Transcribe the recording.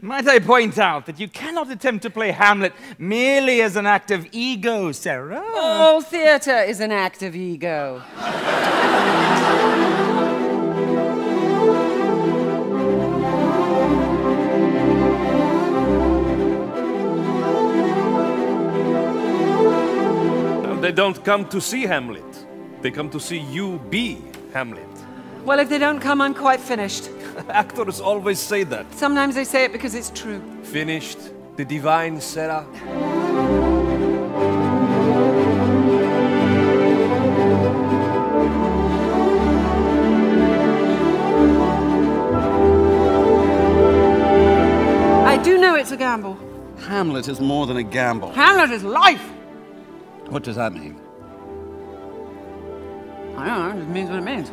Might I point out that you cannot attempt to play Hamlet merely as an act of ego, Sarah? All theatre is an act of ego. They don't come to see Hamlet. They come to see you be Hamlet. Well, if they don't come, I'm quite finished. Actors always say that. Sometimes they say it because it's true. Finished. The divine Sarah. I do know it's a gamble. Hamlet is more than a gamble. Hamlet is life! What does that mean? I don't know, it means what it means.